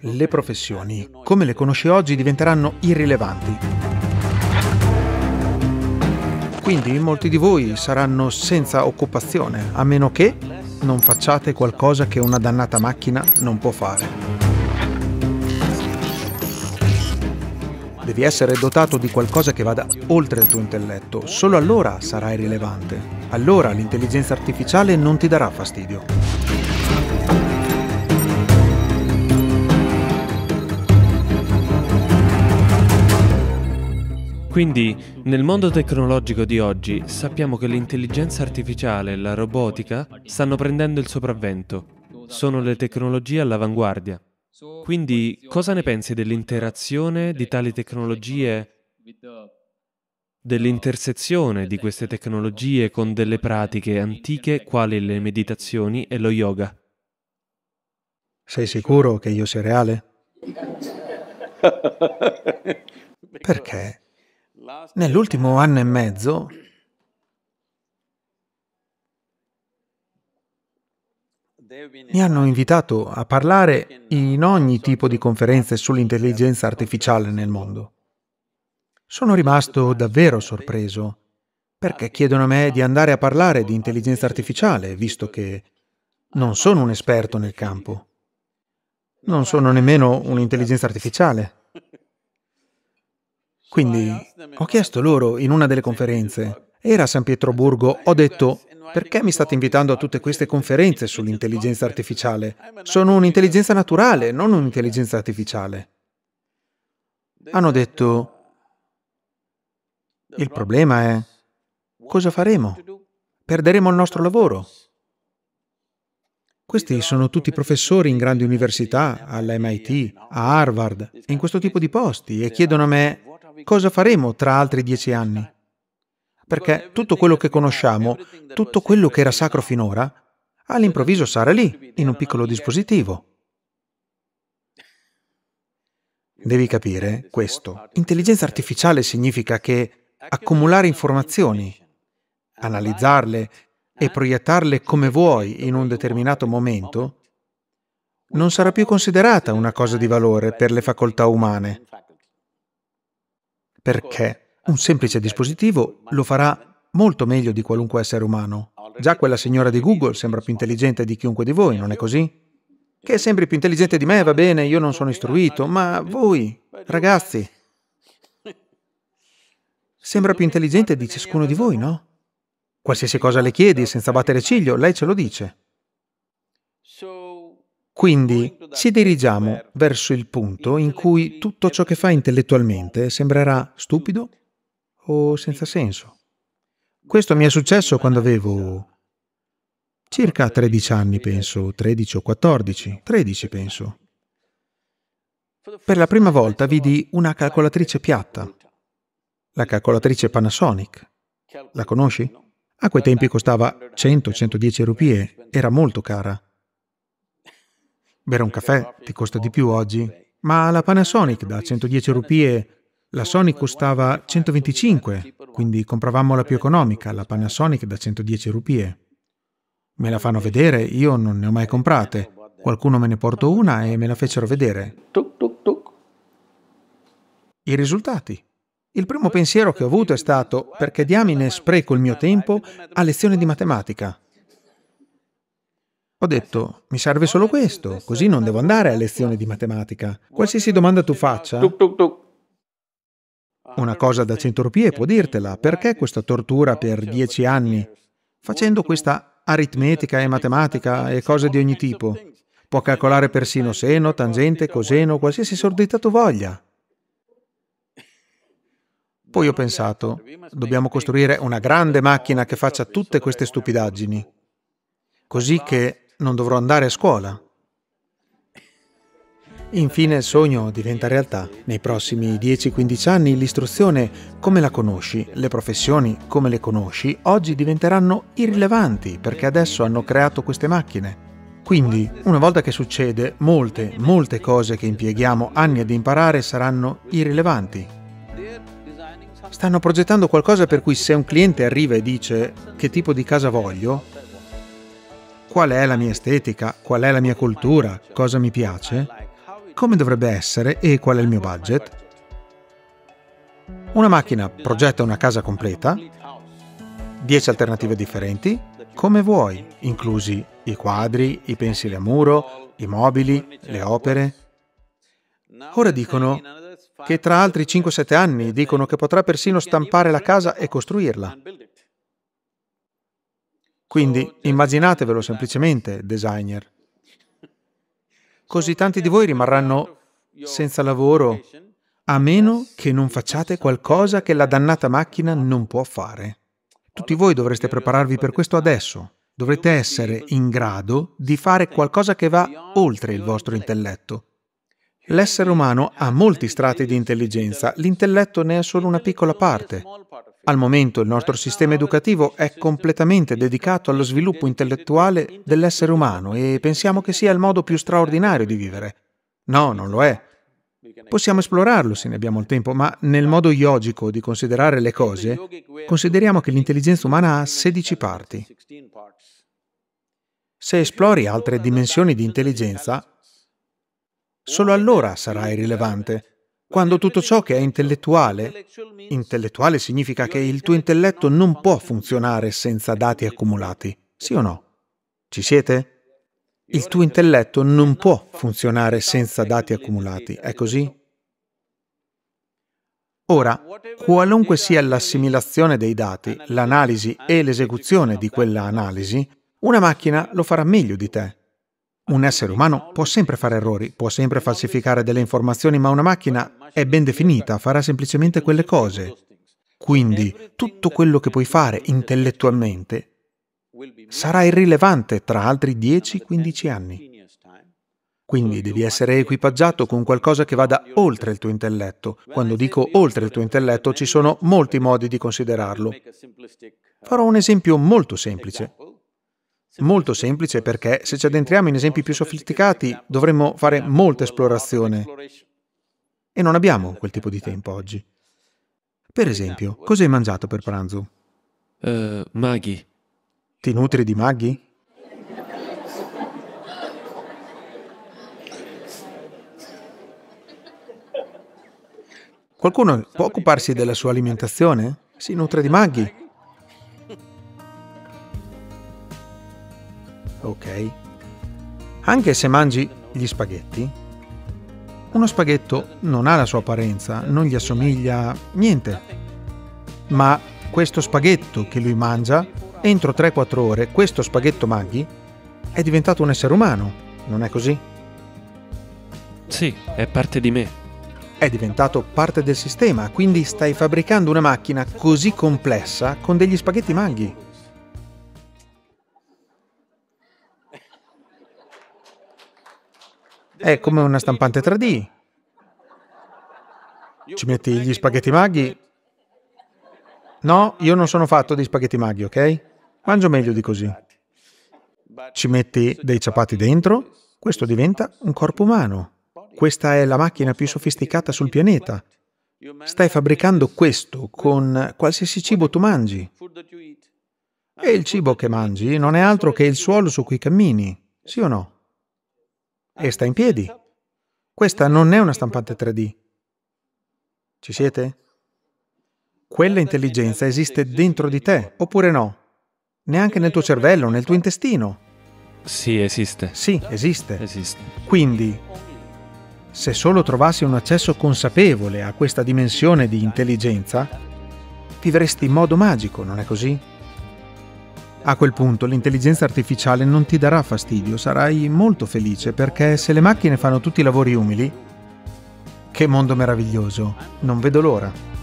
Le professioni, come le conosci oggi, diventeranno irrilevanti. Quindi molti di voi saranno senza occupazione, a meno che non facciate qualcosa che una dannata macchina non può fare. Devi essere dotato di qualcosa che vada oltre il tuo intelletto, solo allora sarai rilevante. Allora l'intelligenza artificiale non ti darà fastidio. Quindi, nel mondo tecnologico di oggi, sappiamo che l'intelligenza artificiale e la robotica stanno prendendo il sopravvento. Sono le tecnologie all'avanguardia. Quindi cosa ne pensi dell'interazione di tali tecnologie, dell'intersezione di queste tecnologie con delle pratiche antiche quali le meditazioni e lo yoga? Sei sicuro che io sia reale? Perché nell'ultimo anno e mezzo Mi hanno invitato a parlare in ogni tipo di conferenze sull'intelligenza artificiale nel mondo. Sono rimasto davvero sorpreso perché chiedono a me di andare a parlare di intelligenza artificiale, visto che non sono un esperto nel campo. Non sono nemmeno un'intelligenza artificiale. Quindi ho chiesto loro in una delle conferenze, era a San Pietroburgo, ho detto perché mi state invitando a tutte queste conferenze sull'intelligenza artificiale? Sono un'intelligenza naturale, non un'intelligenza artificiale. Hanno detto, il problema è, cosa faremo? Perderemo il nostro lavoro. Questi sono tutti professori in grandi università, all'MIT, a Harvard, in questo tipo di posti, e chiedono a me cosa faremo tra altri dieci anni perché tutto quello che conosciamo, tutto quello che era sacro finora, all'improvviso sarà lì, in un piccolo dispositivo. Devi capire questo. Intelligenza artificiale significa che accumulare informazioni, analizzarle e proiettarle come vuoi in un determinato momento, non sarà più considerata una cosa di valore per le facoltà umane. Perché? Un semplice dispositivo lo farà molto meglio di qualunque essere umano. Già quella signora di Google sembra più intelligente di chiunque di voi, non è così? Che sembri più intelligente di me, va bene, io non sono istruito, ma voi, ragazzi, sembra più intelligente di ciascuno di voi, no? Qualsiasi cosa le chiedi senza battere ciglio, lei ce lo dice. Quindi ci dirigiamo verso il punto in cui tutto ciò che fa intellettualmente sembrerà stupido o senza senso. Questo mi è successo quando avevo circa 13 anni, penso, 13 o 14, 13 penso. Per la prima volta vidi una calcolatrice piatta, la calcolatrice Panasonic. La conosci? A quei tempi costava 100-110 rupie, era molto cara. Bere un caffè ti costa di più oggi, ma la Panasonic da 110 rupie la Sony costava 125, quindi compravamo la più economica, la Panasonic da 110 rupie. Me la fanno vedere, io non ne ho mai comprate. Qualcuno me ne portò una e me la fecero vedere. I risultati. Il primo pensiero che ho avuto è stato perché diamine spreco il mio tempo a lezioni di matematica. Ho detto, mi serve solo questo, così non devo andare a lezioni di matematica. Qualsiasi domanda tu faccia, una cosa da 100 rupie può dirtela, perché questa tortura per dieci anni? Facendo questa aritmetica e matematica e cose di ogni tipo. Può calcolare persino seno, tangente, coseno, qualsiasi sordità tu voglia. Poi ho pensato, dobbiamo costruire una grande macchina che faccia tutte queste stupidaggini, così che non dovrò andare a scuola. Infine il sogno diventa realtà. Nei prossimi 10-15 anni l'istruzione come la conosci, le professioni come le conosci, oggi diventeranno irrilevanti perché adesso hanno creato queste macchine. Quindi, una volta che succede, molte, molte cose che impieghiamo anni ad imparare saranno irrilevanti. Stanno progettando qualcosa per cui se un cliente arriva e dice che tipo di casa voglio, qual è la mia estetica, qual è la mia cultura, cosa mi piace, come dovrebbe essere e qual è il mio budget. Una macchina progetta una casa completa, 10 alternative differenti, come vuoi, inclusi i quadri, i pensili a muro, i mobili, le opere. Ora dicono che tra altri 5-7 anni dicono che potrà persino stampare la casa e costruirla. Quindi immaginatevelo semplicemente, designer. Così tanti di voi rimarranno senza lavoro a meno che non facciate qualcosa che la dannata macchina non può fare. Tutti voi dovreste prepararvi per questo adesso. Dovrete essere in grado di fare qualcosa che va oltre il vostro intelletto. L'essere umano ha molti strati di intelligenza, l'intelletto ne è solo una piccola parte. Al momento il nostro sistema educativo è completamente dedicato allo sviluppo intellettuale dell'essere umano e pensiamo che sia il modo più straordinario di vivere. No, non lo è. Possiamo esplorarlo se ne abbiamo il tempo, ma nel modo yogico di considerare le cose, consideriamo che l'intelligenza umana ha 16 parti. Se esplori altre dimensioni di intelligenza, solo allora sarai rilevante. Quando tutto ciò che è intellettuale, intellettuale significa che il tuo intelletto non può funzionare senza dati accumulati, sì o no? Ci siete? Il tuo intelletto non può funzionare senza dati accumulati, è così? Ora, qualunque sia l'assimilazione dei dati, l'analisi e l'esecuzione di quella analisi, una macchina lo farà meglio di te. Un essere umano può sempre fare errori, può sempre falsificare delle informazioni, ma una macchina è ben definita, farà semplicemente quelle cose. Quindi tutto quello che puoi fare intellettualmente sarà irrilevante tra altri 10-15 anni. Quindi devi essere equipaggiato con qualcosa che vada oltre il tuo intelletto. Quando dico oltre il tuo intelletto ci sono molti modi di considerarlo. Farò un esempio molto semplice. Molto semplice perché se ci addentriamo in esempi più sofisticati dovremmo fare molta esplorazione. E non abbiamo quel tipo di tempo oggi. Per esempio, cosa hai mangiato per pranzo? Uh, maghi. Ti nutri di maghi? Qualcuno può occuparsi della sua alimentazione? Si nutre di maghi? Ok. Anche se mangi gli spaghetti, uno spaghetto non ha la sua apparenza, non gli assomiglia niente. Ma questo spaghetto che lui mangia entro 3-4 ore questo spaghetto Maggi è diventato un essere umano, non è così? Sì, è parte di me. È diventato parte del sistema, quindi stai fabbricando una macchina così complessa con degli spaghetti Maggi. È come una stampante 3D. Ci metti gli spaghetti Maggi? No, io non sono fatto di spaghetti Maggi, ok? Mangio meglio di così. Ci metti dei ciapati dentro, questo diventa un corpo umano. Questa è la macchina più sofisticata sul pianeta. Stai fabbricando questo con qualsiasi cibo tu mangi. E il cibo che mangi non è altro che il suolo su cui cammini, sì o no? E sta in piedi. Questa non è una stampante 3D. Ci siete? Quella intelligenza esiste dentro di te, oppure no? neanche nel tuo cervello, nel tuo intestino. Sì, esiste. Sì, esiste. Esiste. Quindi, se solo trovassi un accesso consapevole a questa dimensione di intelligenza, vivresti in modo magico, non è così? A quel punto l'intelligenza artificiale non ti darà fastidio, sarai molto felice perché se le macchine fanno tutti i lavori umili, che mondo meraviglioso, non vedo l'ora.